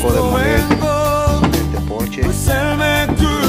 tocó de manera de, de.